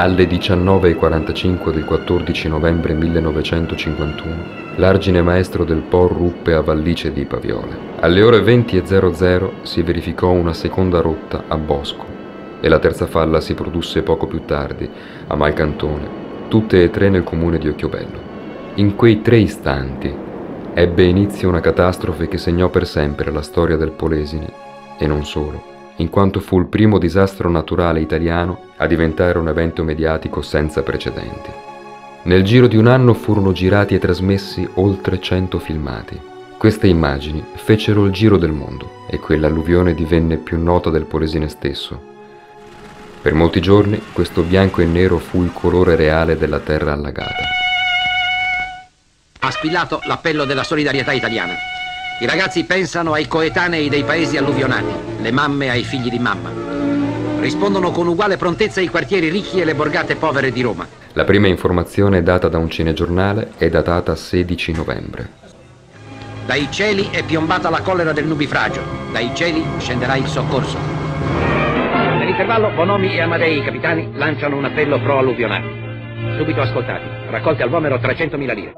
Alle 19.45 del 14 novembre 1951, l'argine maestro del Po ruppe a Vallice di Paviole. Alle ore 20.00 si verificò una seconda rotta a Bosco e la terza falla si produsse poco più tardi a Malcantone, tutte e tre nel comune di Occhiobello. In quei tre istanti ebbe inizio una catastrofe che segnò per sempre la storia del Polesine e non solo in quanto fu il primo disastro naturale italiano a diventare un evento mediatico senza precedenti. Nel giro di un anno furono girati e trasmessi oltre 100 filmati. Queste immagini fecero il giro del mondo e quell'alluvione divenne più nota del Polesine stesso. Per molti giorni questo bianco e nero fu il colore reale della terra allagata. Ha spillato l'appello della solidarietà italiana. I ragazzi pensano ai coetanei dei paesi alluvionati, le mamme ai figli di mamma. Rispondono con uguale prontezza i quartieri ricchi e le borgate povere di Roma. La prima informazione data da un cinegiornale è datata 16 novembre. Dai cieli è piombata la collera del nubifragio, dai cieli scenderà il soccorso. Nell'intervallo Bonomi e Amadei, i capitani, lanciano un appello pro-alluvionati. Subito ascoltati, raccolti al vomero 300.000 lire.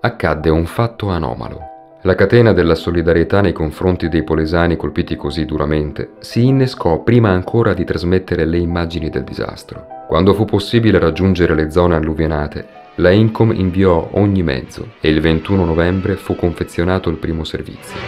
Accadde un fatto anomalo. La catena della solidarietà nei confronti dei polesani colpiti così duramente si innescò prima ancora di trasmettere le immagini del disastro. Quando fu possibile raggiungere le zone alluvionate, la Incom inviò ogni mezzo e il 21 novembre fu confezionato il primo servizio.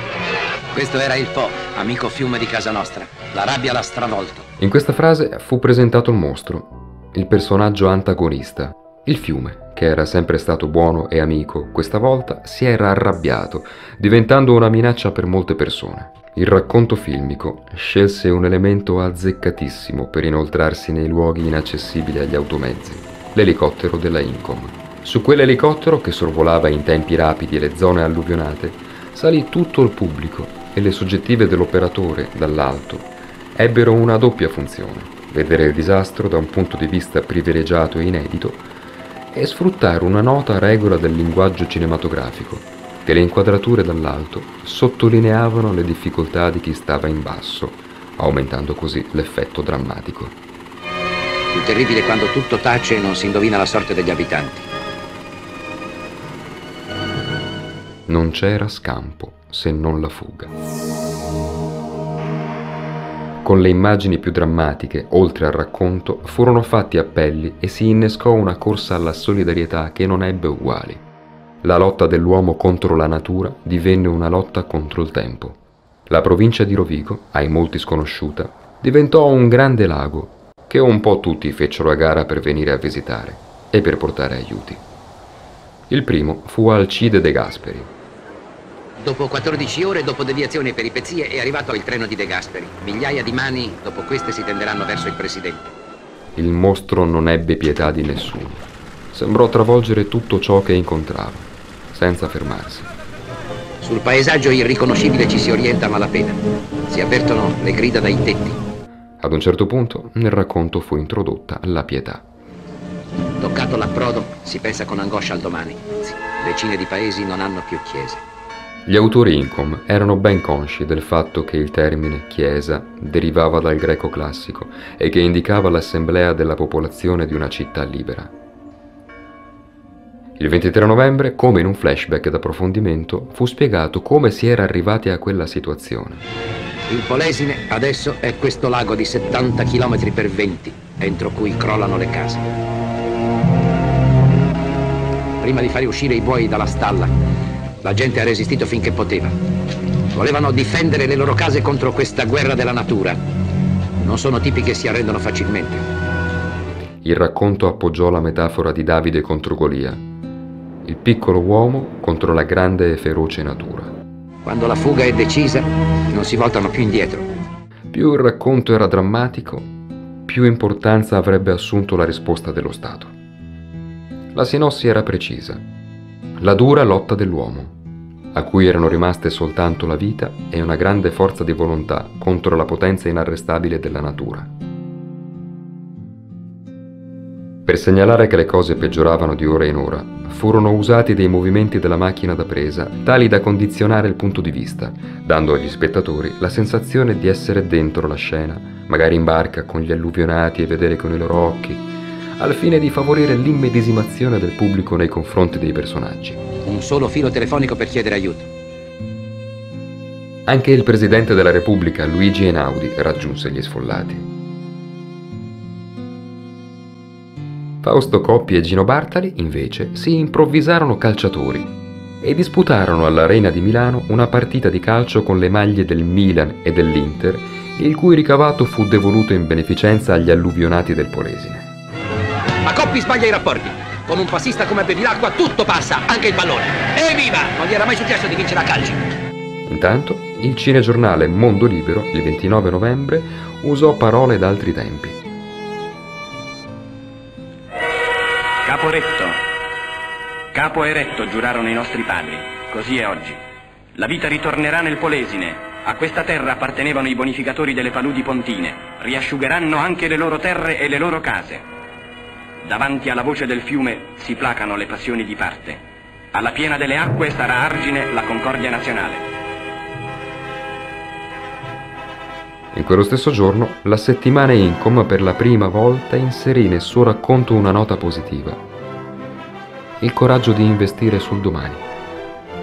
Questo era il Po, amico fiume di casa nostra. La rabbia l'ha stravolto. In questa frase fu presentato il mostro, il personaggio antagonista, il fiume che era sempre stato buono e amico, questa volta si era arrabbiato, diventando una minaccia per molte persone. Il racconto filmico scelse un elemento azzeccatissimo per inoltrarsi nei luoghi inaccessibili agli automezzi, l'elicottero della Incom. Su quell'elicottero che sorvolava in tempi rapidi le zone alluvionate, salì tutto il pubblico e le soggettive dell'operatore dall'alto ebbero una doppia funzione, vedere il disastro da un punto di vista privilegiato e inedito e sfruttare una nota regola del linguaggio cinematografico, che le inquadrature dall'alto sottolineavano le difficoltà di chi stava in basso, aumentando così l'effetto drammatico. Più terribile quando tutto tace e non si indovina la sorte degli abitanti. Non c'era scampo se non la fuga. Con le immagini più drammatiche, oltre al racconto, furono fatti appelli e si innescò una corsa alla solidarietà che non ebbe uguali. La lotta dell'uomo contro la natura divenne una lotta contro il tempo. La provincia di Rovigo, ai molti sconosciuta, diventò un grande lago che un po' tutti fecero a gara per venire a visitare e per portare aiuti. Il primo fu Alcide De Gasperi, Dopo 14 ore, dopo deviazioni e peripezie, è arrivato il treno di De Gasperi. Migliaia di mani, dopo queste, si tenderanno verso il presidente. Il mostro non ebbe pietà di nessuno. Sembrò travolgere tutto ciò che incontrava, senza fermarsi. Sul paesaggio irriconoscibile ci si orienta a malapena. Si avvertono le grida dai tetti. Ad un certo punto, nel racconto fu introdotta la pietà. Toccato l'approdo, si pensa con angoscia al domani. Decine di paesi non hanno più chiese. Gli autori Incom erano ben consci del fatto che il termine chiesa derivava dal greco classico e che indicava l'assemblea della popolazione di una città libera. Il 23 novembre, come in un flashback d'approfondimento, fu spiegato come si era arrivati a quella situazione. Il Polesine adesso è questo lago di 70 km per 20, entro cui crollano le case. Prima di fare uscire i buoi dalla stalla, la gente ha resistito finché poteva. Volevano difendere le loro case contro questa guerra della natura. Non sono tipi che si arrendono facilmente. Il racconto appoggiò la metafora di Davide contro Golia, il piccolo uomo contro la grande e feroce natura. Quando la fuga è decisa, non si voltano più indietro. Più il racconto era drammatico, più importanza avrebbe assunto la risposta dello Stato. La sinossi era precisa la dura lotta dell'uomo, a cui erano rimaste soltanto la vita e una grande forza di volontà contro la potenza inarrestabile della natura. Per segnalare che le cose peggioravano di ora in ora, furono usati dei movimenti della macchina da presa tali da condizionare il punto di vista, dando agli spettatori la sensazione di essere dentro la scena, magari in barca con gli alluvionati e vedere con i loro occhi, al fine di favorire l'immedesimazione del pubblico nei confronti dei personaggi. Un solo filo telefonico per chiedere aiuto. Anche il presidente della Repubblica, Luigi Einaudi, raggiunse gli sfollati. Fausto Coppi e Gino Bartali, invece, si improvvisarono calciatori e disputarono all'Arena di Milano una partita di calcio con le maglie del Milan e dell'Inter, il cui ricavato fu devoluto in beneficenza agli alluvionati del Polesine. Ma Coppi sbaglia i rapporti. Con un passista come Bevilacqua tutto passa, anche il pallone. Evviva! Non gli era mai successo di vincere a calci. Intanto, il cinegiornale Mondo Libero, il 29 novembre, usò parole d'altri tempi. Caporetto. Capo eretto giurarono i nostri padri. Così è oggi. La vita ritornerà nel Polesine. A questa terra appartenevano i bonificatori delle paludi pontine. Riasciugheranno anche le loro terre e le loro case. Davanti alla voce del fiume si placano le passioni di parte. Alla piena delle acque sarà argine la concordia nazionale. In quello stesso giorno, la settimana Incom per la prima volta inserì nel suo racconto una nota positiva. Il coraggio di investire sul domani.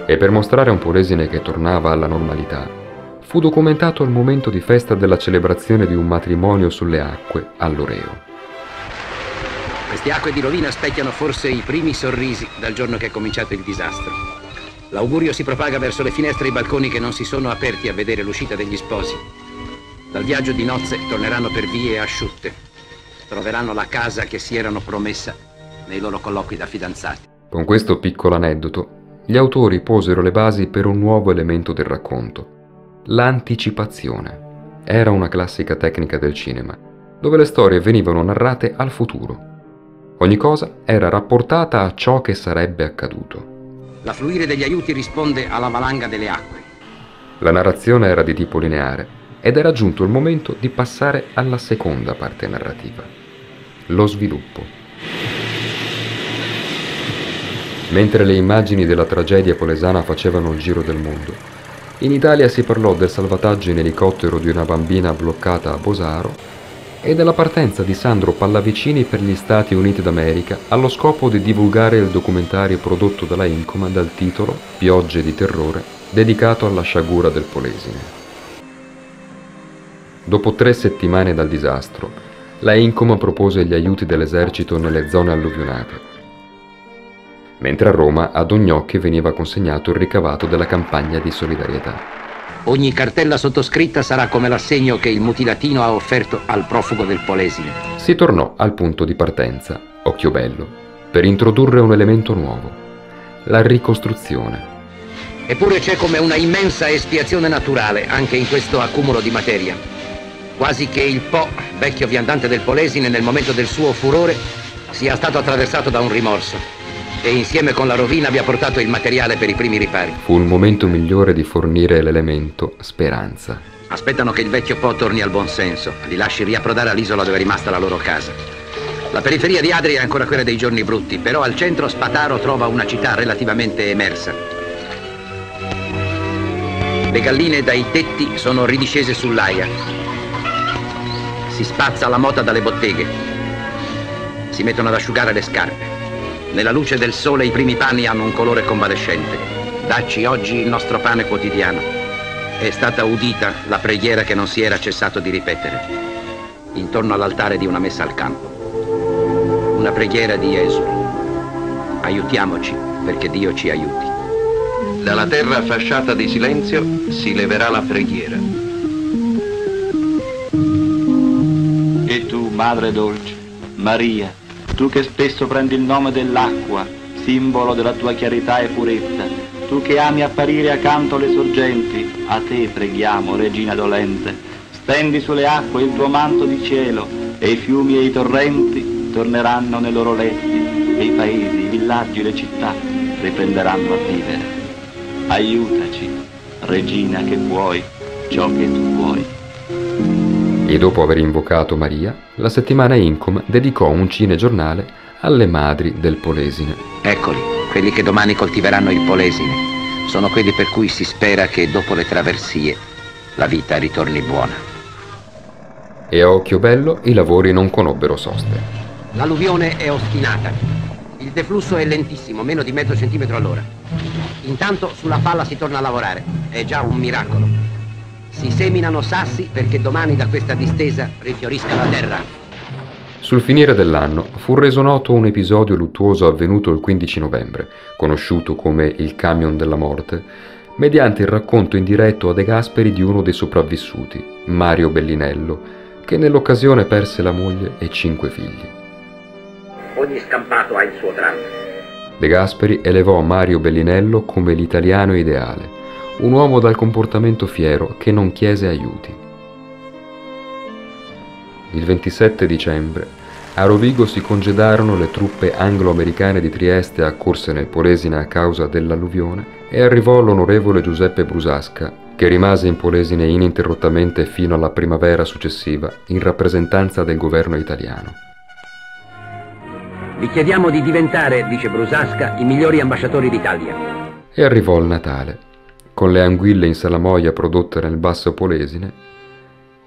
E per mostrare a un Polesine che tornava alla normalità, fu documentato il momento di festa della celebrazione di un matrimonio sulle acque all'Oreo. Queste acque di rovina specchiano forse i primi sorrisi dal giorno che è cominciato il disastro. L'augurio si propaga verso le finestre e i balconi che non si sono aperti a vedere l'uscita degli sposi. Dal viaggio di nozze torneranno per vie asciutte. Troveranno la casa che si erano promessa nei loro colloqui da fidanzati. Con questo piccolo aneddoto, gli autori posero le basi per un nuovo elemento del racconto, l'anticipazione. Era una classica tecnica del cinema, dove le storie venivano narrate al futuro. Ogni cosa era rapportata a ciò che sarebbe accaduto. L'affluire degli aiuti risponde alla valanga delle acque. La narrazione era di tipo lineare, ed era giunto il momento di passare alla seconda parte narrativa, lo sviluppo. Mentre le immagini della tragedia polesana facevano il giro del mondo, in Italia si parlò del salvataggio in elicottero di una bambina bloccata a Bosaro e della partenza di Sandro Pallavicini per gli Stati Uniti d'America allo scopo di divulgare il documentario prodotto dalla Incoma dal titolo Piogge di terrore, dedicato alla sciagura del Polesine. Dopo tre settimane dal disastro, la Incoma propose gli aiuti dell'esercito nelle zone alluvionate, mentre a Roma ad Ognocchi veniva consegnato il ricavato della campagna di solidarietà. Ogni cartella sottoscritta sarà come l'assegno che il mutilatino ha offerto al profugo del Polesine. Si tornò al punto di partenza, Occhiobello, per introdurre un elemento nuovo, la ricostruzione. Eppure c'è come una immensa espiazione naturale anche in questo accumulo di materia quasi che il Po, vecchio viandante del Polesine, nel momento del suo furore, sia stato attraversato da un rimorso e insieme con la rovina abbia portato il materiale per i primi ripari. Fu il momento migliore di fornire l'elemento speranza. Aspettano che il vecchio Po torni al buon senso, li lasci riapprodare all'isola dove è rimasta la loro casa. La periferia di Adri è ancora quella dei giorni brutti, però al centro Spataro trova una città relativamente emersa. Le galline dai tetti sono ridiscese sull'aia si spazza la mota dalle botteghe. Si mettono ad asciugare le scarpe. Nella luce del sole i primi panni hanno un colore convalescente. Dacci oggi il nostro pane quotidiano. È stata udita la preghiera che non si era cessato di ripetere, intorno all'altare di una messa al campo. Una preghiera di esuli. Aiutiamoci perché Dio ci aiuti. Dalla terra fasciata di silenzio si leverà la preghiera. Madre dolce, Maria, tu che spesso prendi il nome dell'acqua, simbolo della tua chiarità e purezza, tu che ami apparire accanto alle sorgenti, a te preghiamo, Regina dolente, stendi sulle acque il tuo manto di cielo e i fiumi e i torrenti torneranno nei loro letti e i paesi, i villaggi, le città riprenderanno a vivere. Aiutaci, Regina che vuoi ciò che tu vuoi. E dopo aver invocato Maria, la settimana Incom dedicò un cinegiornale alle madri del Polesine. Eccoli, quelli che domani coltiveranno il Polesine. Sono quelli per cui si spera che dopo le traversie la vita ritorni buona. E a occhio bello i lavori non conobbero soste. L'alluvione è ostinata. Il deflusso è lentissimo, meno di mezzo centimetro all'ora. Intanto sulla falla si torna a lavorare. È già un miracolo. Si seminano sassi perché domani da questa distesa rifiorisca la terra. Sul finire dell'anno fu reso noto un episodio luttuoso avvenuto il 15 novembre, conosciuto come il camion della morte, mediante il racconto indiretto a De Gasperi di uno dei sopravvissuti, Mario Bellinello, che nell'occasione perse la moglie e cinque figli. Ogni scampato ha il suo dramma. De Gasperi elevò Mario Bellinello come l'italiano ideale, un uomo dal comportamento fiero che non chiese aiuti. Il 27 dicembre a Rovigo si congedarono le truppe anglo-americane di Trieste accorse nel Polesine a causa dell'alluvione e arrivò l'onorevole Giuseppe Brusasca, che rimase in Polesine ininterrottamente fino alla primavera successiva in rappresentanza del governo italiano. Vi chiediamo di diventare, dice Brusasca, i migliori ambasciatori d'Italia. E arrivò il Natale, con le anguille in salamoia prodotte nel basso Polesine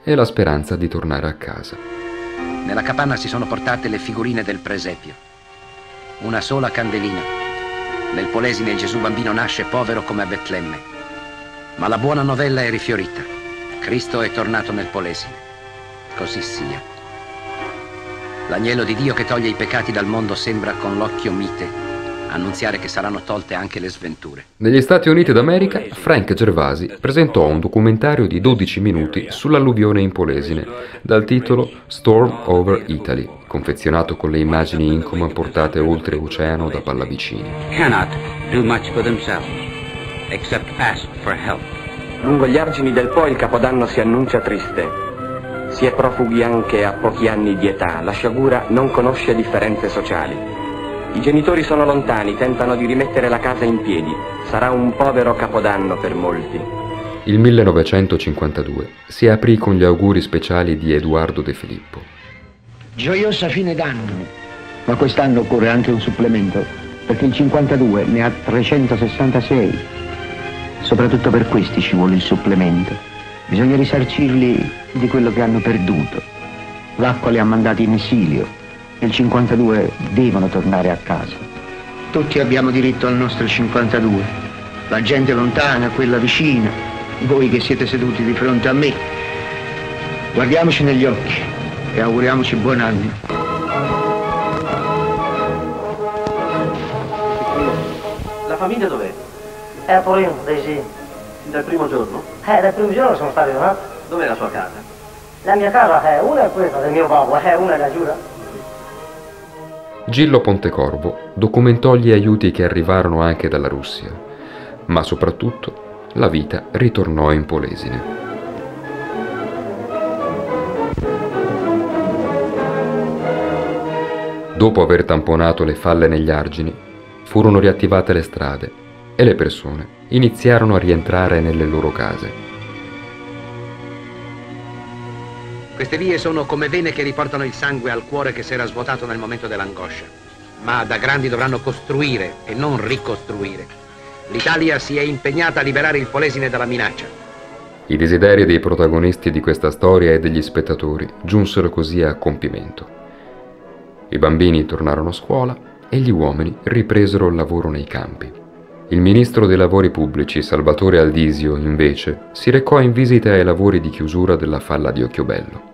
e la speranza di tornare a casa. Nella capanna si sono portate le figurine del presepio. Una sola candelina. Nel Polesine il Gesù bambino nasce povero come a Betlemme. Ma la buona novella è rifiorita. Cristo è tornato nel Polesine. Così sia. L'agnello di Dio che toglie i peccati dal mondo sembra con l'occhio mite annunziare che saranno tolte anche le sventure. Negli Stati Uniti d'America, Frank Gervasi presentò un documentario di 12 minuti sull'alluvione in Polesine, dal titolo Storm Over Italy, confezionato con le immagini Incom portate oltre oceano da Pallavicini. Cannot do much for themselves, except ask for help. Lungo gli argini del Po il capodanno si annuncia triste. Si è profughi anche a pochi anni di età, la sciagura non conosce differenze sociali. I genitori sono lontani, tentano di rimettere la casa in piedi. Sarà un povero capodanno per molti. Il 1952 si aprì con gli auguri speciali di Edoardo De Filippo. Gioiosa fine d'anno. Ma quest'anno occorre anche un supplemento, perché il 52 ne ha 366. Soprattutto per questi ci vuole il supplemento. Bisogna risarcirli di quello che hanno perduto. L'acqua li ha mandati in esilio, nel 52 devono tornare a casa. Tutti abbiamo diritto al nostro 52, la gente lontana, quella vicina, voi che siete seduti di fronte a me. Guardiamoci negli occhi e auguriamoci buon anno. La famiglia dov'è? È a Polino, dei sì. Dal primo giorno? Eh, dal primo giorno sono stato donato. Dov'è la sua casa? La mia casa è una è questa del mio babbo, è una è la giura. Gillo Pontecorvo documentò gli aiuti che arrivarono anche dalla Russia, ma soprattutto la vita ritornò in Polesine. Dopo aver tamponato le falle negli argini, furono riattivate le strade e le persone iniziarono a rientrare nelle loro case. Queste vie sono come vene che riportano il sangue al cuore che si era svuotato nel momento dell'angoscia. Ma da grandi dovranno costruire e non ricostruire. L'Italia si è impegnata a liberare il Polesine dalla minaccia. I desideri dei protagonisti di questa storia e degli spettatori giunsero così a compimento. I bambini tornarono a scuola e gli uomini ripresero il lavoro nei campi. Il ministro dei lavori pubblici, Salvatore Aldisio, invece, si recò in visita ai lavori di chiusura della falla di Occhiobello.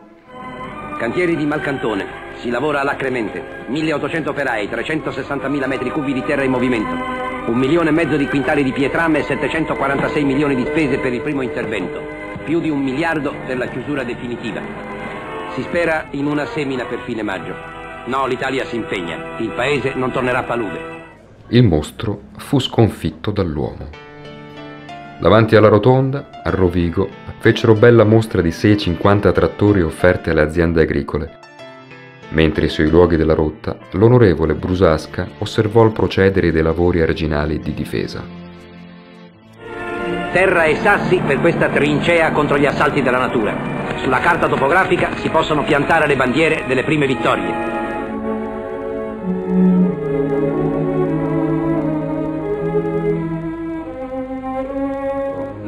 Cantieri di Malcantone. Si lavora alacremente. 1800 operai, 360.000 metri cubi di terra in movimento. Un milione e mezzo di quintali di pietrame e 746 milioni di spese per il primo intervento. Più di un miliardo per la chiusura definitiva. Si spera in una semina per fine maggio. No, l'Italia si impegna. Il paese non tornerà palude. Il mostro fu sconfitto dall'uomo. Davanti alla rotonda, a Rovigo, fecero bella mostra di sé 50 trattori offerti alle aziende agricole, mentre sui luoghi della rotta l'onorevole Brusasca osservò il procedere dei lavori arginali di difesa. Terra e sassi per questa trincea contro gli assalti della natura. Sulla carta topografica si possono piantare le bandiere delle prime vittorie.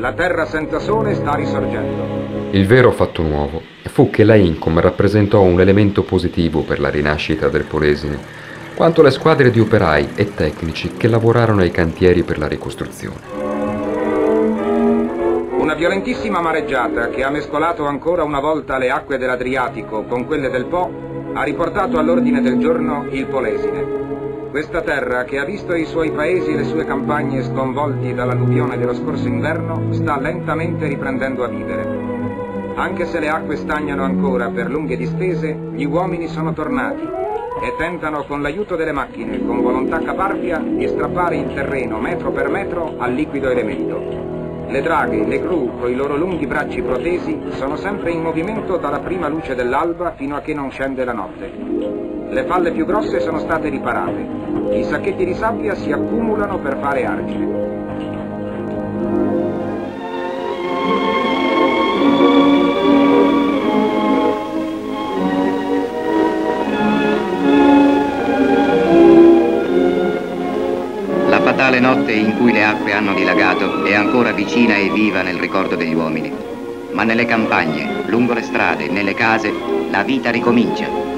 La terra senza sole sta risorgendo. Il vero fatto nuovo fu che la Incom rappresentò un elemento positivo per la rinascita del Polesine, quanto le squadre di operai e tecnici che lavorarono ai cantieri per la ricostruzione. Una violentissima mareggiata che ha mescolato ancora una volta le acque dell'Adriatico con quelle del Po ha riportato all'ordine del giorno il Polesine. Questa terra, che ha visto i suoi paesi e le sue campagne sconvolti dall'alluvione dello scorso inverno, sta lentamente riprendendo a vivere. Anche se le acque stagnano ancora per lunghe distese, gli uomini sono tornati e tentano con l'aiuto delle macchine, con volontà caparbia, di strappare il terreno metro per metro al liquido elemento. Le draghe, le gru, con i loro lunghi bracci protesi, sono sempre in movimento dalla prima luce dell'alba fino a che non scende la notte. Le falle più grosse sono state riparate. I sacchetti di sabbia si accumulano per fare argine. La fatale notte in cui le acque hanno dilagato è ancora vicina e viva nel ricordo degli uomini. Ma nelle campagne, lungo le strade, nelle case, la vita ricomincia.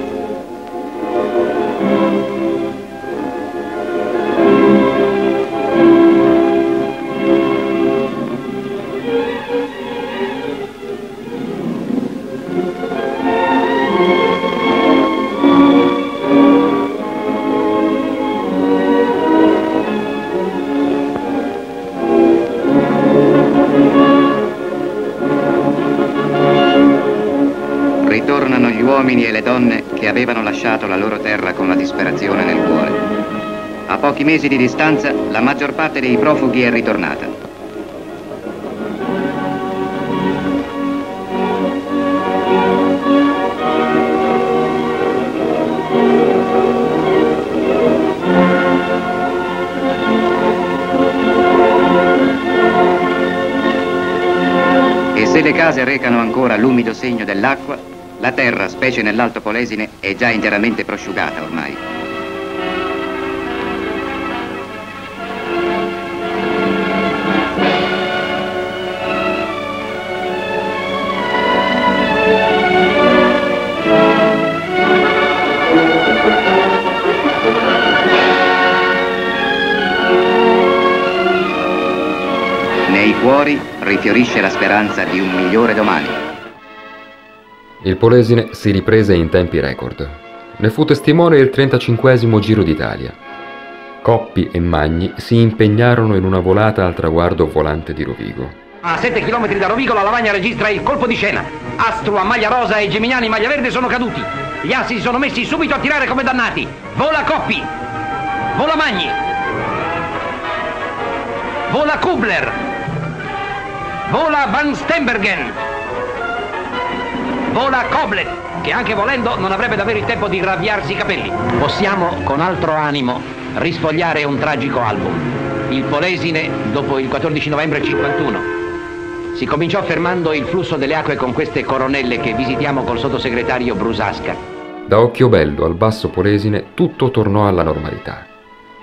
Uomini e le donne che avevano lasciato la loro terra con la disperazione nel cuore. A pochi mesi di distanza la maggior parte dei profughi è ritornata. E se le case recano ancora l'umido segno dell'acqua, la terra, specie nell'Alto Polesine, è già interamente prosciugata ormai. Nei cuori rifiorisce la speranza di un migliore domani. Il Polesine si riprese in tempi record. Ne fu testimone il 35 Giro d'Italia. Coppi e Magni si impegnarono in una volata al traguardo volante di Rovigo. A 7 km da Rovigo la lavagna registra il colpo di scena. Astro a maglia rosa e Geminiani maglia verde sono caduti. Gli assi si sono messi subito a tirare come dannati. Vola Coppi. Vola Magni. Vola Kubler. Vola Van Stenbergen. Vola Koblet, che anche volendo non avrebbe davvero il tempo di ravviarsi i capelli. Possiamo con altro animo risfogliare un tragico album. Il Polesine dopo il 14 novembre 51. Si cominciò fermando il flusso delle acque con queste coronelle che visitiamo col sottosegretario Brusasca. Da Occhiobello al Basso Polesine tutto tornò alla normalità.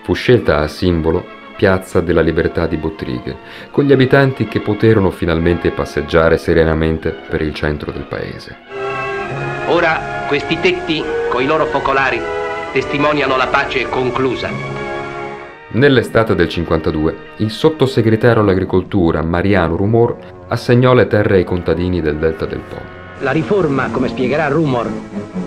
Fu scelta a simbolo Piazza della Libertà di Bottrighe, con gli abitanti che poterono finalmente passeggiare serenamente per il centro del paese. Ora questi tetti, coi loro focolari, testimoniano la pace conclusa. Nell'estate del 52, il sottosegretario all'agricoltura Mariano Rumor assegnò le terre ai contadini del delta del Po. La riforma, come spiegherà Rumor,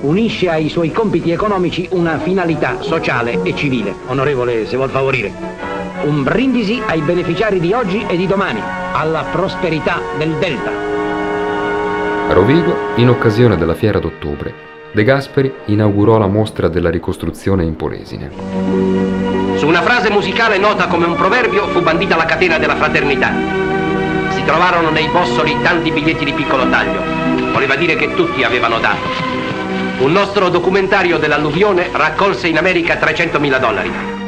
unisce ai suoi compiti economici una finalità sociale e civile. Onorevole, se vuol favorire. Un brindisi ai beneficiari di oggi e di domani, alla prosperità del Delta. A Rovigo, in occasione della fiera d'ottobre, De Gasperi inaugurò la mostra della ricostruzione in Polesine. Su una frase musicale nota come un proverbio fu bandita la catena della fraternità. Si trovarono nei bossoli tanti biglietti di piccolo taglio. Voleva dire che tutti avevano dato. Un nostro documentario dell'alluvione raccolse in America 300.000 dollari.